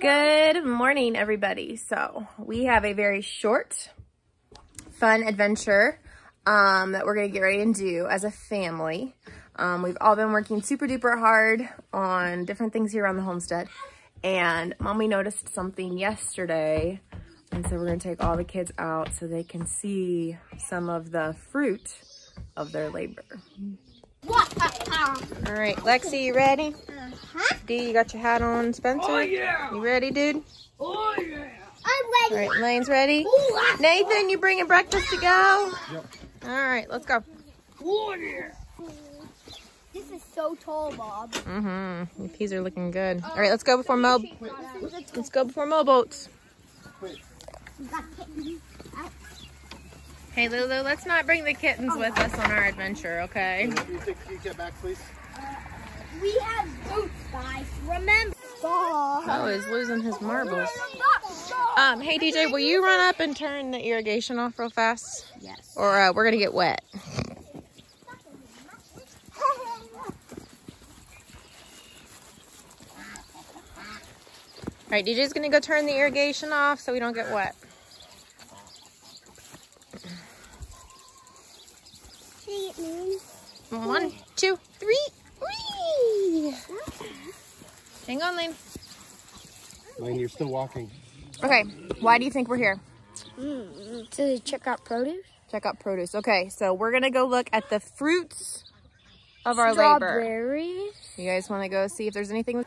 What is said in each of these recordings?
Good morning, everybody. So we have a very short, fun adventure um, that we're going to get ready and do as a family. Um, we've all been working super duper hard on different things here on the homestead. And mommy noticed something yesterday. And so we're going to take all the kids out so they can see some of the fruit of their labor. All right, Lexi, you ready? Uh-huh. D, you got your hat on. Spencer? Oh, yeah. You ready, dude? Oh, yeah. I'm ready. right, Lane's ready. Ooh, Nathan, you bringing breakfast to go? Yep. All right, let's go. Oh, yeah. This is so tall, Bob. Mm-hmm. The peas are looking good. All right, let's go before Mo. Let's go before Mo boats. Hey, Lulu, let's not bring the kittens with us on our adventure, okay? Can you take you get back, please? We have boots, guys. Remember. Bob. Mo is losing his marbles. Um, hey DJ, will you run up and turn the irrigation off real fast? Yes. Or uh, we're gonna get wet. All right, DJ's gonna go turn the irrigation off so we don't get wet. See it, man. One, two, three. Whee! Hang on, Lane. Lane, you're still walking. Okay, why do you think we're here? Mm, to check out produce? Check out produce. Okay, so we're gonna go look at the fruits of our labor. Strawberries. You guys want to go see if there's anything? Where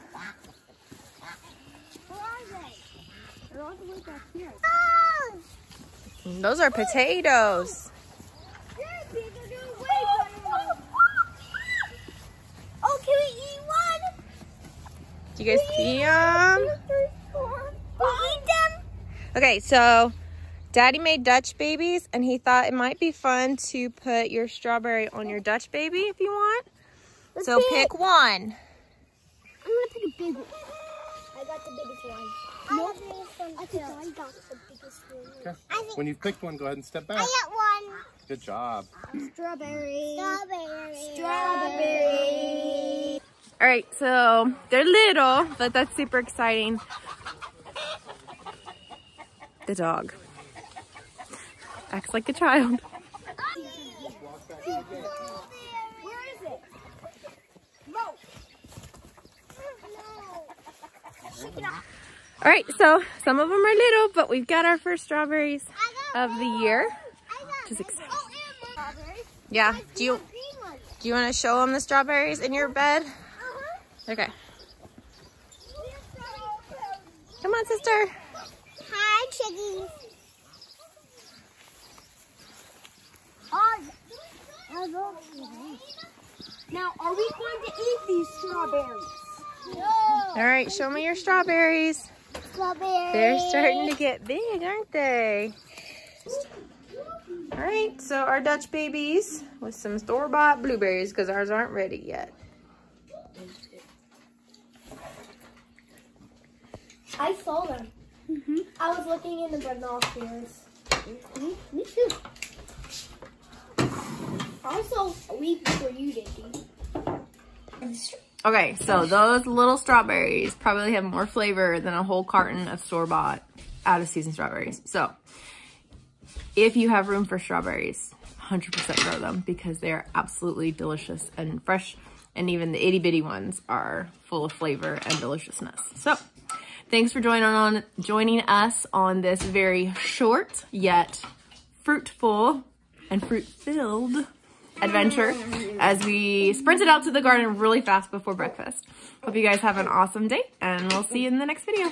are they? They're all the way back here. Those are potatoes. Oh, can we eat one? Do you guys see them? Two, three, four. We eat them? Okay, so Daddy made Dutch babies, and he thought it might be fun to put your strawberry on your Dutch baby if you want. Let's So see it. pick one. I'm gonna pick a big one. I got the biggest one. Nope. I think I got the biggest one. Okay. When you've picked one, go ahead and step back. I got one. Good job. Strawberry. Strawberry. All right, so they're little, but that's super exciting. The dog acts like a child. All right, so some of them are little, but we've got our first strawberries of the year. Which is exciting. Yeah, do you do you want to show them the strawberries in your bed? Okay, come on, sister. Hi, chickies. Oh, now, are we going to eat these strawberries? No. All right, show me your strawberries. Strawberries. They're starting to get big, aren't they? All right, so our Dutch babies with some store-bought blueberries because ours aren't ready yet. I saw them. Mm-hmm. I was looking in the binoculars. Mm-hmm. Me too. I saw a week before you did. Dee. Okay, so those little strawberries probably have more flavor than a whole carton of store-bought out-of-season strawberries. So if you have room for strawberries, 100% grow them because they are absolutely delicious and fresh. And even the itty bitty ones are full of flavor and deliciousness. So thanks for joining on joining us on this very short yet fruitful and fruit-filled adventure as we sprinted out to the garden really fast before breakfast. Hope you guys have an awesome day and we'll see you in the next video.